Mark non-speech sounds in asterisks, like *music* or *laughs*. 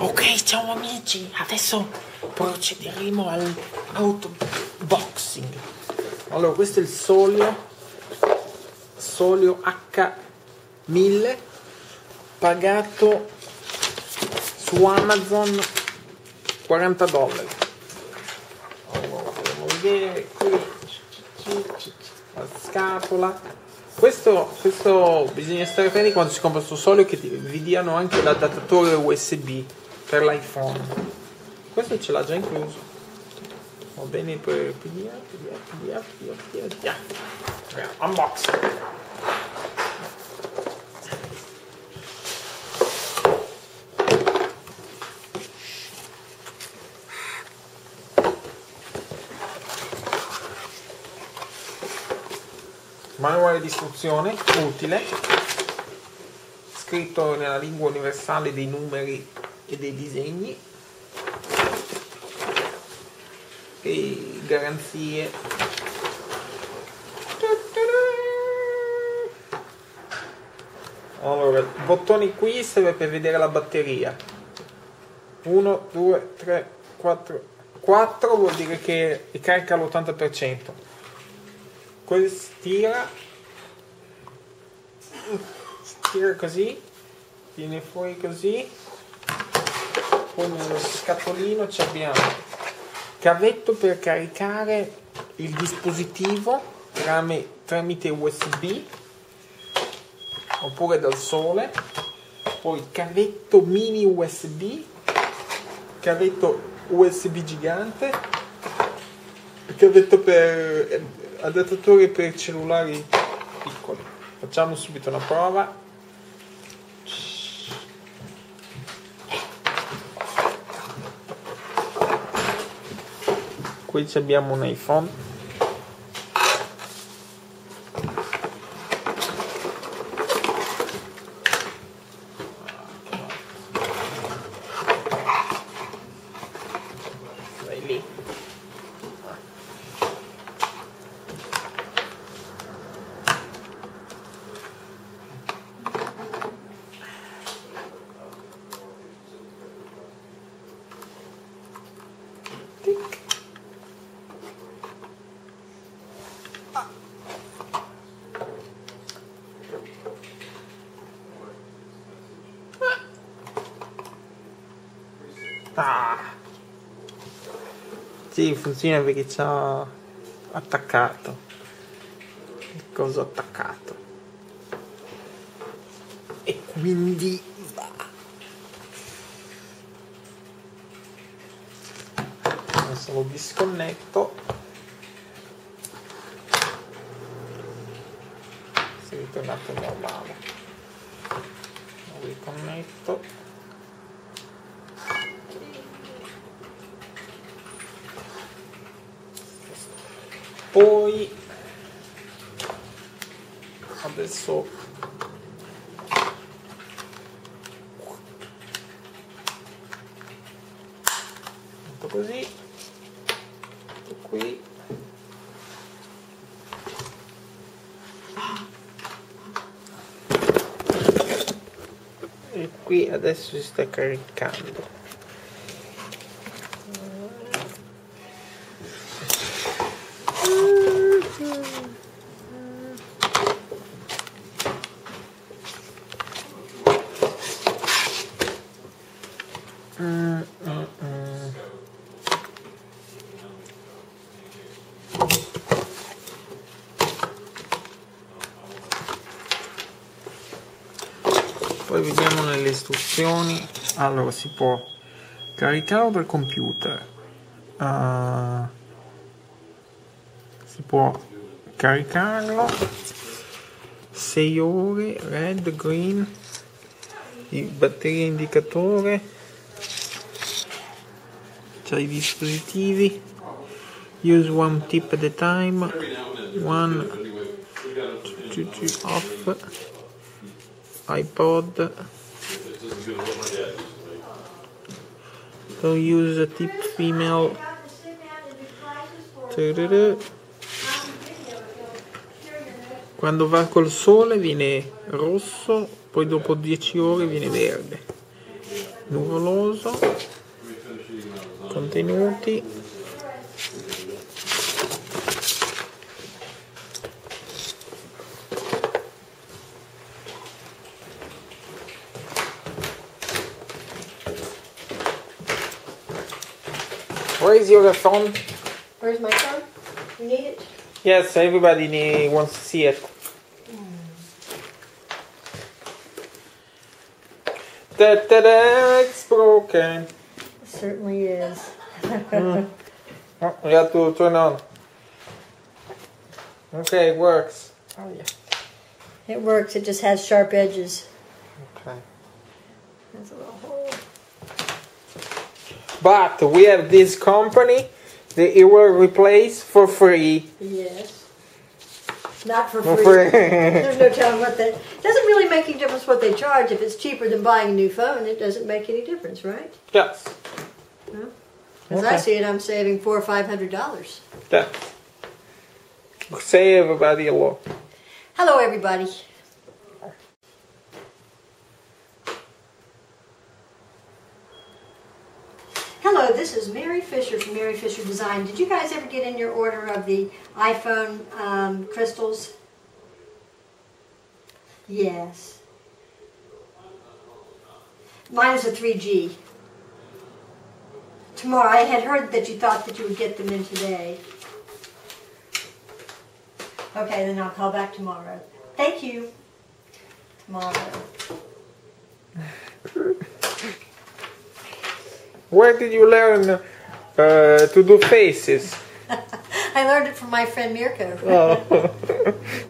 Ok, ciao amici, adesso procederemo al outboxing. Allora, questo è il Solio, Solio H1000, pagato su Amazon 40 dollari. Allora, andiamo a vedere qui la scatola. Questo, questo bisogna stare attenti quando si compra questo solio che vi diano anche l'adattatore USB per l'iPhone. Questo ce l'ha già incluso. Va bene per PDF, PDF, PDF, PDF, PDF. Unboxing. manuale di istruzione utile scritto nella lingua universale dei numeri e dei disegni e garanzie. Allora il bottone qui serve per vedere la batteria. 1 2 3 4 4 vuol dire che è carica all'80% questo stira stira così viene fuori così poi nello scatolino ci abbiamo cavetto per caricare il dispositivo tramite USB oppure dal sole poi cavetto mini USB cavetto USB gigante cavetto per adattatori per cellulari piccoli. Facciamo subito una prova qui abbiamo un iPhone Ah. Sì, funziona perché ci ha attaccato. Il coso attaccato. E quindi adesso lo disconnetto. Si è ritornato normale. Lo riconnetto. Poi adesso metto così metto qui. E qui adesso si sta caricando poi vediamo nelle istruzioni. Allora si può caricare dal computer. Uh, si può caricarlo. 6 ore red green batteria indicatore. C'è i dispositivi. Use one tip at a time. One two, two, two, off iPod. Don't use a tip female. Quando va col sole viene rosso poi dopo 10 ore viene verde. Nuvoloso. Contenuti Where is your phone? Where's my phone? You need it? Yes, everybody need, wants to see it. Da, da, da, it's broken. It certainly is. *laughs* Oh, we have to turn on. Okay, it works. Oh yeah. It works. It just has sharp edges. Okay. There's a little hole. But we have this company that it will replace for free. Yes. Not for free. free. *laughs* There's no telling what that. Doesn't really make any difference what they charge. If it's cheaper than buying a new phone, it doesn't make any difference, right? yes. As I see it, I'm saving four or five hundred dollars. That. Say everybody hello. Hello, everybody. Hello, this is Mary Fisher from Mary Fisher Design. Did you guys ever get in your order of the iPhone um, crystals? Yes. Mine is a 3G. Tomorrow, I had heard that you thought that you would get them in today. Okay, then I'll call back tomorrow. Thank you. Tomorrow. *laughs* Where did you learn uh, to do faces? *laughs* I learned it from my friend Mirko. Oh. *laughs*